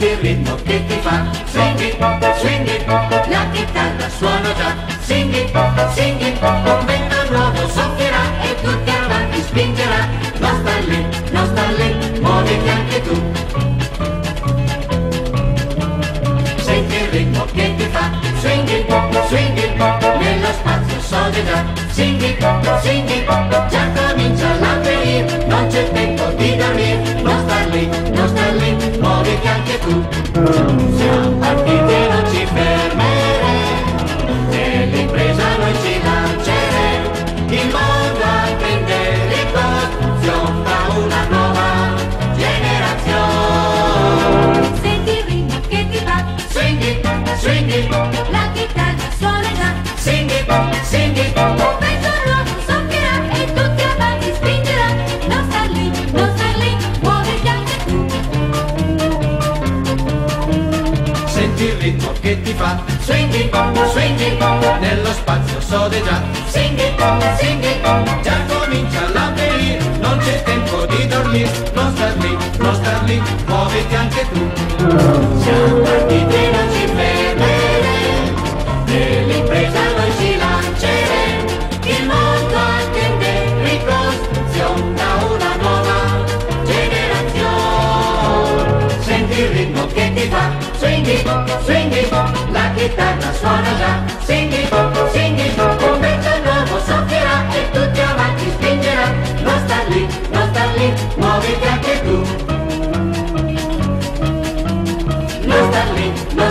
Senti il ritmo che ti fa. Swing it, swing it La chitarra suona già. Sing it, sing it Un vento nuovo soffierà E tutti avanti spingerà. Non star lì, non star lì Muoviti anche tu. Senti il ritmo che ti fa. Swing it, swing it Nello spazio sode già. Sing Muoviti anche tu. Siamo partiti e non ci fermeremo. Nell'impresa noi ci lanceremo Il mondo attende ricostruzione Da una nuova generazione. Senti il ritmo che ti fa, Swing it, swing it la chitarra suona già. Sing Senti il ritmo che ti fa. Swing it, swing it Nello spazio sode già. Sing it, sing it Già comincia l'avvenire Non c'è tempo di dormire Non star lì, non star lì Muoviti anche tu. Siamo partiti senti qua, swinghi po, la chitarra suona già, singhi po, un vento nuovo soffierà e tutti avanti spingerà, non sta lì, non sta lì, muoviti anche tu. Non sta lì, non